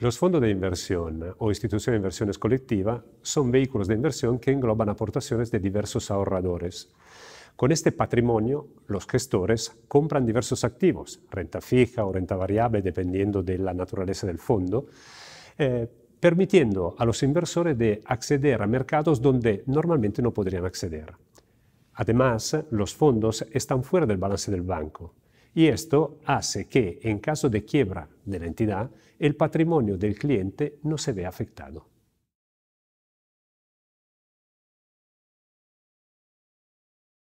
Los fondos de inversión o instituciones de inversiones colectivas son vehículos de inversión que engloban aportaciones de diversos ahorradores. Con este patrimonio, los gestores compran diversos activos, renta fija o renta variable, dependiendo de la naturaleza del fondo, eh, permitiendo a los inversores de acceder a mercados donde normalmente no podrían acceder. Además, los fondos están fuera del balance del banco y esto hace que, en caso de quiebra de la entidad, el patrimonio del cliente no se vea afectado.